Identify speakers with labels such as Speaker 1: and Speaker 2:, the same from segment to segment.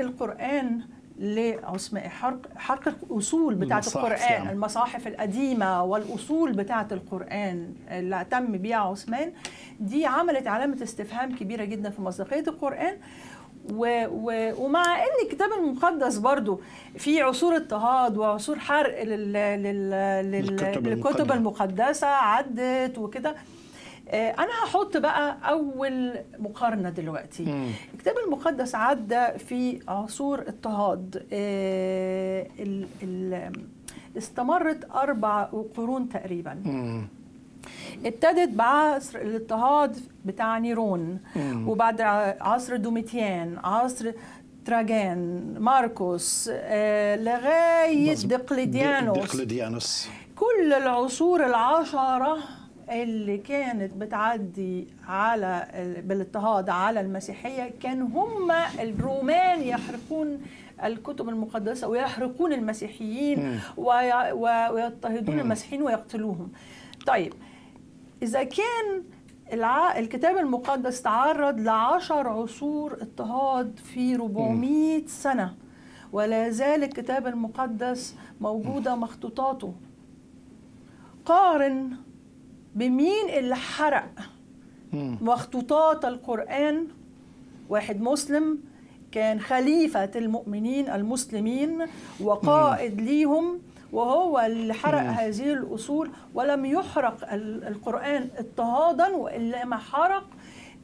Speaker 1: القرآن لعثمان حرق حرق الأصول
Speaker 2: بتاعة
Speaker 1: القرآن
Speaker 2: يعني.
Speaker 1: المصاحف القديمة والأصول بتاعة القرآن اللي اهتم بيها عثمان دي عملت علامة استفهام كبيرة جدا في مصداقية القرآن و و ومع إن الكتاب المقدس برضو في عصور اضطهاد وعصور حرق لل لل لل للكتب
Speaker 2: المقدسة.
Speaker 1: المقدسة عدت وكده أنا هحط بقى أول مقارنة دلوقتي
Speaker 2: مم.
Speaker 1: الكتاب المقدس عدى في عصور اضطهاد آه، ال- ال- استمرت أربع قرون تقريبا
Speaker 2: مم.
Speaker 1: ابتدت بعصر الاضطهاد بتاع نيرون
Speaker 2: مم.
Speaker 1: وبعد عصر دوميتيان عصر تراجان ماركوس آه،
Speaker 2: لغاية.
Speaker 1: دقلديانوس
Speaker 2: دقلديانوس
Speaker 1: كل العصور العشرة اللي كانت بتعدي على بالاضطهاد على المسيحية كان هم الرومان يحرقون الكتب المقدسة ويحرقون المسيحيين ويضطهدون المسيحيين ويقتلوهم. طيب إذا كان الع... الكتاب المقدس تعرض لعشر عصور اضطهاد في 400 سنة ولا زال الكتاب المقدس موجودة مخطوطاته. قارن بمين اللي حرق. مخطوطات القرآن؟ واحد مسلم كان خليفة المؤمنين المسلمين وقائد ليهم وهو اللي حرق هذه الأصول ولم يحرق ال- القرآن اضطهادا وإنما حرق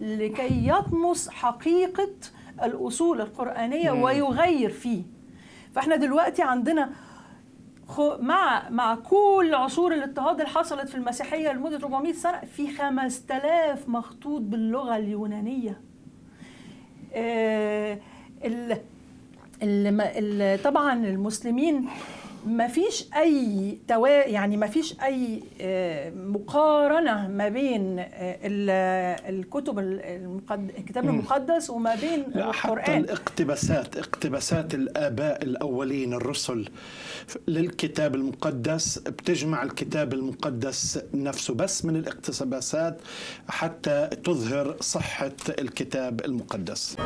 Speaker 1: لكي يطمس حقيقة الأصول القرآنية ويغير فيه. فإحنا دلوقتي عندنا مع مع كل عصور الاضطهاد اللي حصلت في المسيحية لمدة 400 سنة في 5000 مخطوط باللغة اليونانية. آه، ال ال طبعا المسلمين ما فيش أي توا يعني ما فيش أي آه، مقارنة ما بين آه، ال- الكتب المقد... الكتاب المقدس وما بين
Speaker 2: لا حتى
Speaker 1: القرآن.
Speaker 2: الاقتباسات اقتباسات الآباء الأولين الرسل للكتاب المقدس بتجمع الكتاب المقدس نفسه بس من الاقتباسات حتى تظهر صحة الكتاب المقدس.